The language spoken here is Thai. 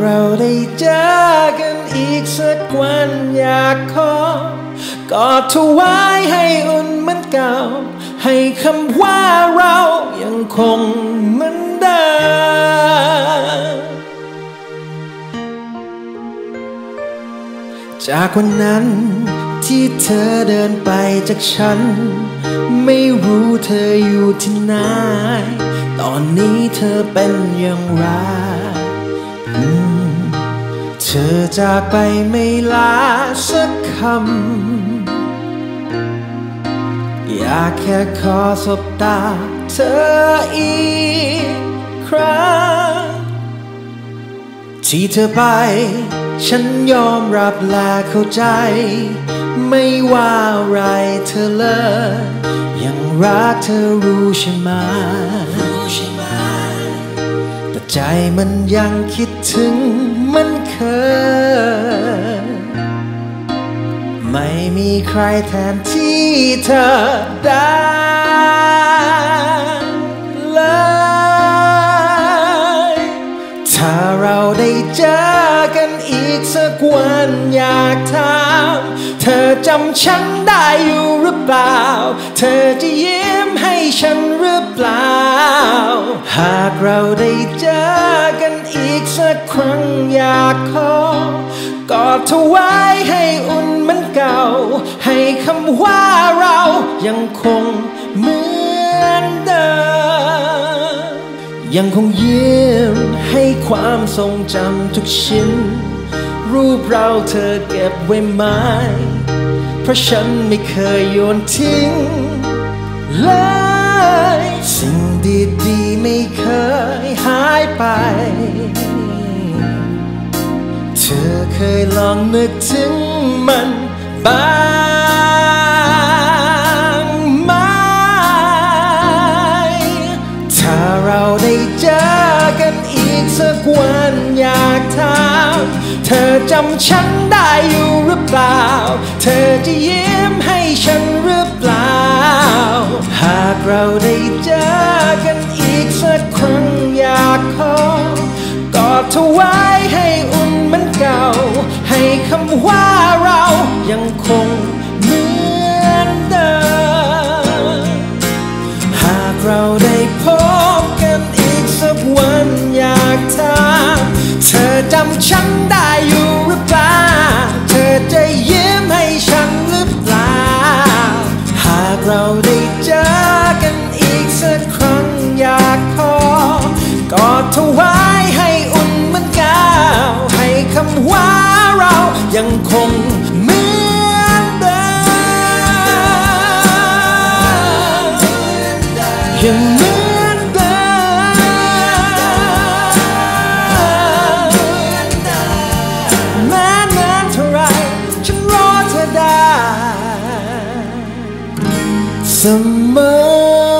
เราได้เจอกันอีกสักวันอยากขอกอดเธอไว้ให้อุ่นเหมือนเก่า ให้คำว่าเรายังคงเหมือนเดิมจากวันนั้นที่เธอเดินไปจากฉัน ไม่รู้เธออยู่ที่ไหน ตอนนี้เธอเป็นอย่างไร ธอจากไปไม่ลาสักคำ อยากแค่ขอสบตาเธออีกครั้ง ที่เธอไป ฉันยอมรับและเข้าใจ ไม่ว่าอะไรเธอเลยยังรักเธอรู้ใช่ไหม ใจมันยังคิดถึงมันเคย ไม่มีใครแทนที่เธอได้เลย ถ้าเราได้เจอกันอีกสักวันอยากถาม เธอจำฉันได้อยู่หรือเปล่า เธอจะยิ้ม หากเราได้เจอกันอีกสักครั้งอยากขอกอดเธอไว้ให้อุ่นเหมือนเก่า ให้คำว่าเรายังคงเหมือนเดิมยังคงยิ้มให้ความทรงจำทุกชิ้น รูปเราเธอเก็บไว้ไหมเพราะฉันไม่เคยโยนทิ้งเลย สิ่งดีๆไม่เคยหายไป เธอเคยลองนึกถึงมันบ้างไหม ถ้าเราได้เจอกันอีกสักวันอยากถาม เธอจำฉันได้อยู่หรือเปล่า เธอ เราได้เจอกันอีกสักครั้งอยากขอกอดเธอไว้ให้อุ่นเหมือนเก่า ให้คำว่าเรายังคงเหมือนเดิมหากเราได้พบกันอีกสักวันอยากถามเธอจำฉันได้ ยังคงเหมือนเดิมยังเหมือนเดิมแม้นานเท่าไรฉันรอเธอได้เสมอ